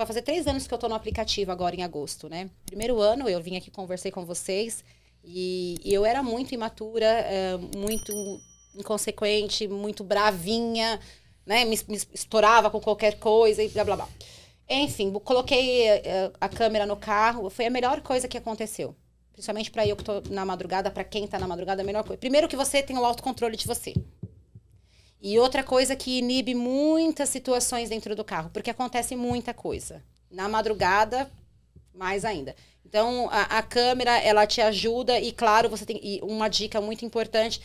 vai fazer três anos que eu tô no aplicativo agora em agosto, né? Primeiro ano eu vim aqui, conversei com vocês e, eu era muito imatura, é, muito inconsequente, muito bravinha, né? Me, me estourava com qualquer coisa e blá blá blá. Enfim, coloquei uh, a câmera no carro, foi a melhor coisa que aconteceu. Principalmente para eu que tô na madrugada, para quem tá na madrugada, a melhor coisa. Primeiro que você tem o autocontrole de você. E outra coisa que inibe muitas situações dentro do carro, porque acontece muita coisa. Na madrugada, mais ainda. Então, a, a câmera, ela te ajuda e, claro, você tem uma dica muito importante,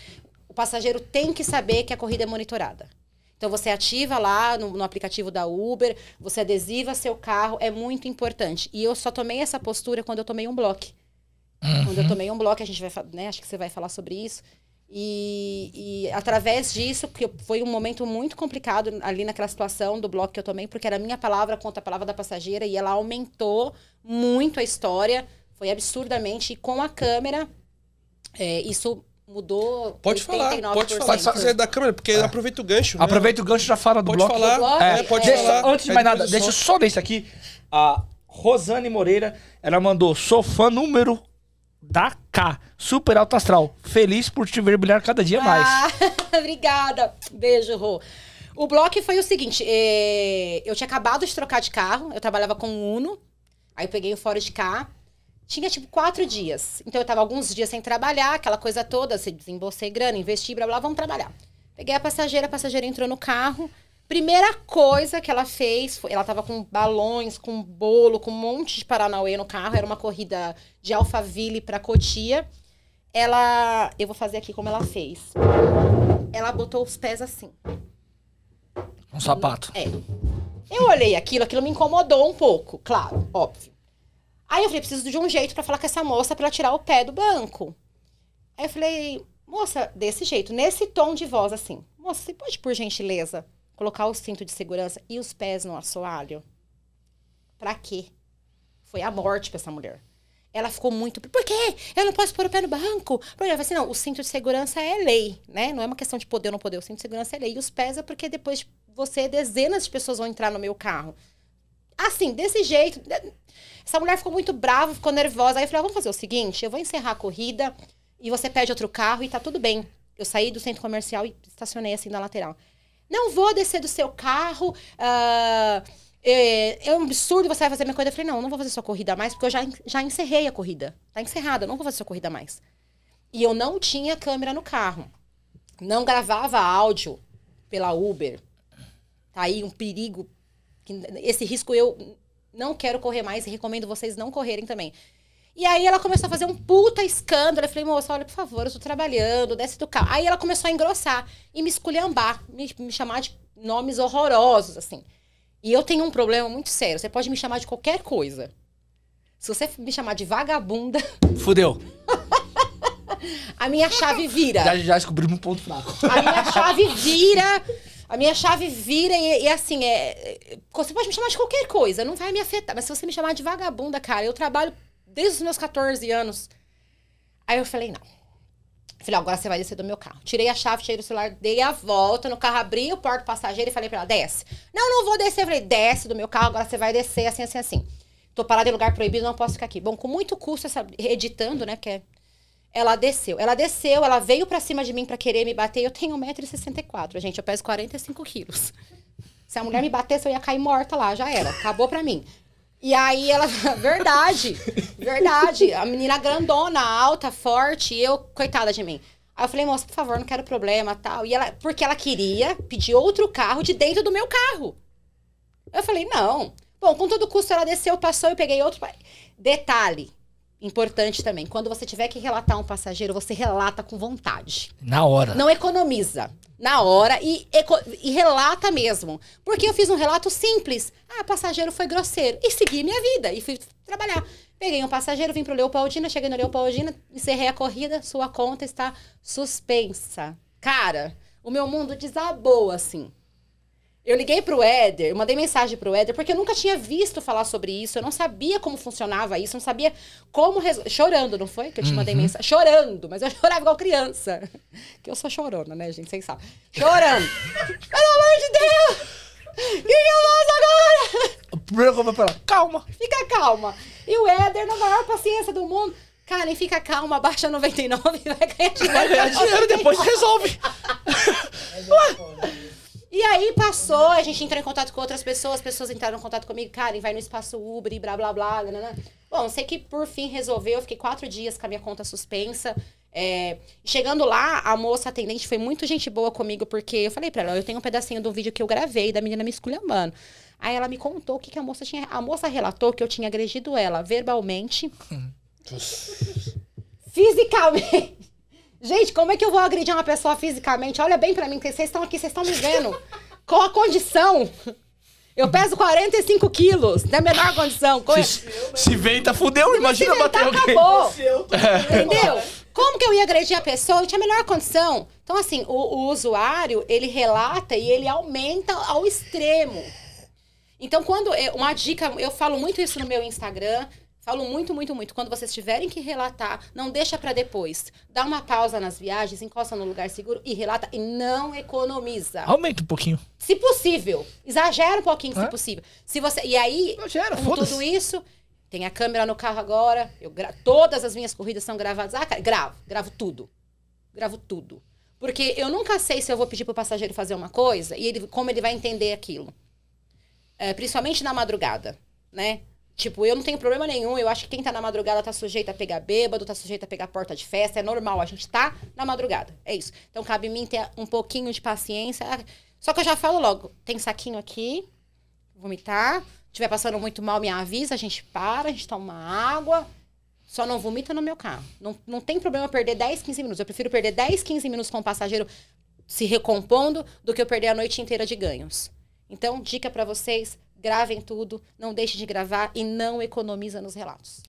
o passageiro tem que saber que a corrida é monitorada. Então você ativa lá no, no, aplicativo da Uber, você adesiva seu carro, é muito importante. E eu só tomei essa postura quando eu tomei um bloco. Uhum. Quando eu tomei um bloco, a gente vai, né, acho que você vai falar sobre isso. E, e, através disso, que foi um momento muito complicado ali naquela situação do bloco que eu tomei, porque era minha palavra contra a palavra da passageira e ela aumentou muito a história, foi absurdamente. E com a câmera, é, isso mudou. Pode falar, pode falar. Pode fazer da câmera, porque é. aproveita o gancho. Né? Aproveita o gancho já fala do pode bloco. Falar, é, pode deixa, falar. Antes de mais nada, deixa eu só ver isso aqui. A Rosane Moreira, ela mandou: sou fã número da K, super alto astral. Feliz por te ver brilhar cada dia mais. Ah, obrigada. Beijo, Rô. O bloco foi o seguinte: eh, eu tinha acabado de trocar de carro, eu trabalhava com o Uno, aí eu peguei o Fora de K. Tinha, tipo, quatro dias. Então, eu tava alguns dias sem trabalhar, aquela coisa toda, se desembolsei grana, investi, blá, blá, vamos trabalhar. Peguei a passageira, a passageira entrou no carro. Primeira coisa que ela fez, foi, ela tava com balões, com bolo, com um monte de Paranauê no carro. Era uma corrida de Alphaville para Cotia. Ela, eu vou fazer aqui como ela fez. Ela botou os pés assim. Um sapato. É. Eu olhei aquilo, aquilo me incomodou um pouco, claro, óbvio. Aí eu falei, preciso de um jeito para falar com essa moça para ela tirar o pé do banco. Aí eu falei, moça, desse jeito, nesse tom de voz assim. Moça, você pode, por gentileza, colocar o cinto de segurança e os pés no assoalho? Pra quê? Foi a morte pra essa mulher. Ela ficou muito. Por quê? Eu não posso pôr o pé no banco. Porque ela falou assim: não, o cinto de segurança é lei, né? Não é uma questão de poder ou não poder. O cinto de segurança é lei. E os pés é porque depois você, dezenas de pessoas vão entrar no meu carro. Assim, desse jeito. Essa mulher ficou muito brava, ficou nervosa. Aí eu falei: ah, vamos fazer o seguinte: eu vou encerrar a corrida e você pede outro carro e tá tudo bem. Eu saí do centro comercial e estacionei assim na lateral. Não vou descer do seu carro. Uh, é, é, um absurdo você vai fazer minha corrida. Eu falei: não, não vou fazer sua corrida mais, porque eu já, já encerrei a corrida. Tá encerrada, não vou fazer sua corrida mais. E eu não tinha câmera no carro. Não gravava áudio pela Uber. Tá aí um perigo. Esse risco eu não quero correr mais e recomendo vocês não correrem também. E aí ela começou a fazer um puta escândalo. Eu falei, moça, olha, por favor, eu tô trabalhando, desce do carro. Aí ela começou a engrossar e me esculhambar, me, me chamar de nomes horrorosos, assim. E eu tenho um problema muito sério. Você pode me chamar de qualquer coisa. Se você me chamar de vagabunda. Fudeu. a minha chave vira. Já, já descobrimos um ponto fraco. A minha chave vira. A minha chave vira e, e, assim, é. Você pode me chamar de qualquer coisa, não vai me afetar. Mas se você me chamar de vagabunda, cara, eu trabalho desde os meus 14 anos. Aí eu falei, não. Falei, agora você vai descer do meu carro. Tirei a chave, tirei o celular, dei a volta no carro, abri o porto passageiro e falei pra ela, desce. Não, não vou descer. Eu falei, desce do meu carro, agora você vai descer assim, assim, assim. Tô parada em lugar proibido, não posso ficar aqui. Bom, com muito custo, essa, editando, né, que é ela desceu. Ela desceu, ela veio pra cima de mim pra querer me bater. Eu tenho 1,64m, gente. Eu peso 45 quilos. Se a mulher me batesse, eu ia cair morta lá, já era. Acabou pra mim. E aí ela, verdade, verdade. A menina grandona, alta, forte, e eu, coitada de mim. Aí eu falei, moça, por favor, não quero problema, tal. E ela, porque ela queria pedir outro carro de dentro do meu carro. Eu falei, não. Bom, com todo custo ela desceu, passou, eu peguei outro. Detalhe, Importante também, quando você tiver que relatar um passageiro, você relata com vontade. Na hora. Não economiza. Na hora e, e relata mesmo. Porque eu fiz um relato simples. Ah, passageiro foi grosseiro. E segui minha vida. E fui trabalhar. Peguei um passageiro, vim pro Leopoldina, cheguei no Leopoldina, encerrei a corrida, sua conta está suspensa. Cara, o meu mundo desabou assim. Eu liguei pro Éder, eu mandei mensagem pro Éder, porque eu nunca tinha visto falar sobre isso, eu não sabia como funcionava isso, eu não sabia como. Res... Chorando, não foi? Que eu te mandei uhum. mensagem. Chorando, mas eu chorava igual criança. Que eu sou chorona, né, gente? Vocês sabem. Chorando. Pelo amor de Deus! que, que eu faço agora? O primeiro que eu vou falar, calma. Fica calma. E o Éder, na maior paciência do mundo, Karen, fica calma, baixa 99 e vai ganhar dinheiro. Vai ganhar dinheiro, depois resolve. E aí passou, a gente entrou em contato com outras pessoas, as pessoas entraram em contato comigo, Karen, vai no espaço Uber e blá blá blá. blá, blá. Bom, sei que por fim resolveu, eu fiquei quatro dias com a minha conta suspensa. É, chegando lá, a moça atendente foi muito gente boa comigo, porque eu falei pra ela, eu tenho um pedacinho do vídeo que eu gravei da menina me esculhambando. Aí ela me contou o que, que a moça tinha. A moça relatou que eu tinha agredido ela verbalmente. fisicamente. Gente, como é que eu vou agredir uma pessoa fisicamente? Olha bem pra mim, que vocês estão aqui, vocês estão me vendo. Qual a condição? Eu peso 45 quilos, na menor condição. Se, se venta, fudeu, imagina se bater alguém. Acabou. Entendeu? Como que eu ia agredir a pessoa? Eu tinha a melhor condição. Então, assim, o, o usuário, ele relata e ele aumenta ao extremo. Então, quando. Eu, uma dica, eu falo muito isso no meu Instagram. Falo muito, muito, muito. Quando vocês tiverem que relatar, não deixa para depois. Dá uma pausa nas viagens, encosta no lugar seguro e relata e não economiza. Aumenta um pouquinho. Se possível. Exagera um pouquinho, é? se possível. Se você E aí, Exagera, com tudo isso, tem a câmera no carro agora. Eu gra... Todas as minhas corridas são gravadas. Ah, cara, gravo, gravo tudo. Gravo tudo. Porque eu nunca sei se eu vou pedir pro passageiro fazer uma coisa e ele, como ele vai entender aquilo. É, principalmente na madrugada, né? Tipo, eu não tenho problema nenhum. Eu acho que quem tá na madrugada tá sujeito a pegar bêbado, tá sujeito a pegar porta de festa. É normal. A gente tá na madrugada. É isso. Então, cabe mim ter um pouquinho de paciência. Só que eu já falo logo: tem saquinho aqui, vomitar. Se estiver passando muito mal, me avisa. A gente para, a gente toma água. Só não vomita no meu carro. Não, não tem problema perder 10, 15 minutos. Eu prefiro perder 10, 15 minutos com o passageiro se recompondo do que eu perder a noite inteira de ganhos. Então, dica para vocês: gravem tudo, não deixe de gravar e não economiza nos relatos.